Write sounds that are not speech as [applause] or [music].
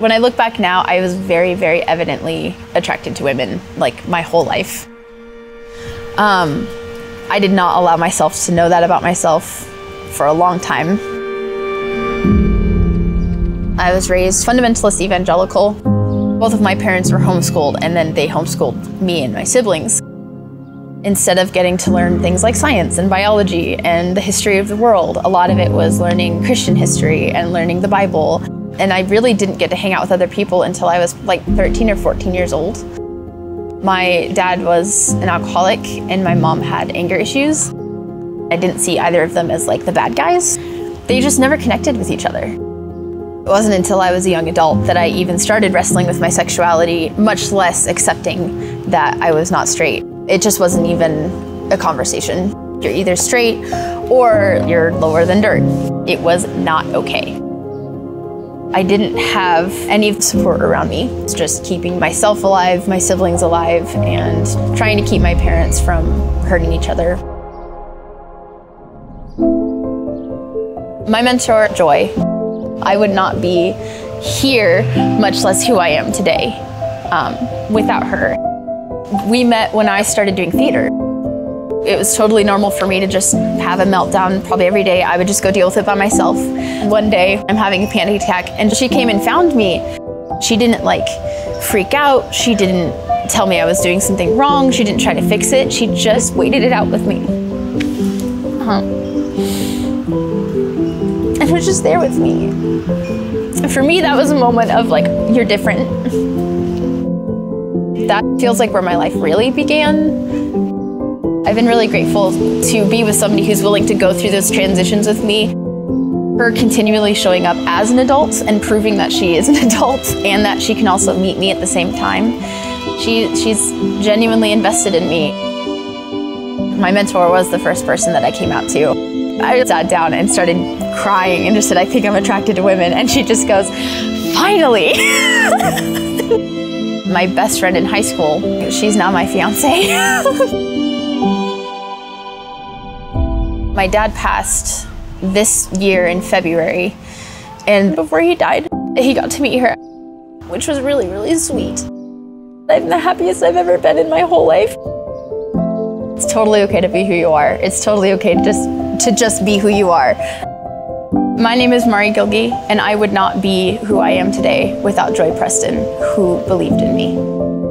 When I look back now, I was very, very evidently attracted to women, like my whole life. Um, I did not allow myself to know that about myself for a long time. I was raised fundamentalist evangelical. Both of my parents were homeschooled, and then they homeschooled me and my siblings. Instead of getting to learn things like science and biology and the history of the world, a lot of it was learning Christian history and learning the Bible. And I really didn't get to hang out with other people until I was like 13 or 14 years old. My dad was an alcoholic and my mom had anger issues. I didn't see either of them as like the bad guys. They just never connected with each other. It wasn't until I was a young adult that I even started wrestling with my sexuality, much less accepting that I was not straight. It just wasn't even a conversation. You're either straight or you're lower than dirt. It was not okay. I didn't have any support around me. It's just keeping myself alive, my siblings alive, and trying to keep my parents from hurting each other. My mentor, Joy, I would not be here, much less who I am today, um, without her. We met when I started doing theater. It was totally normal for me to just have a meltdown probably every day. I would just go deal with it by myself. One day, I'm having a panic attack, and she came and found me. She didn't like freak out. She didn't tell me I was doing something wrong. She didn't try to fix it. She just waited it out with me. Uh-huh. And was just there with me. For me, that was a moment of like, you're different. That feels like where my life really began. I've been really grateful to be with somebody who's willing to go through those transitions with me. Her continually showing up as an adult and proving that she is an [laughs] adult and that she can also meet me at the same time. She, she's genuinely invested in me. My mentor was the first person that I came out to. I sat down and started crying and just said, I think I'm attracted to women. And she just goes, finally. [laughs] my best friend in high school, she's now my fiance. [laughs] my dad passed this year in February. And before he died, he got to meet her, which was really, really sweet. I'm the happiest I've ever been in my whole life. It's totally okay to be who you are. It's totally okay to just to just be who you are. My name is Mari Gilge, and I would not be who I am today without Joy Preston, who believed in me.